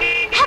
Yeah.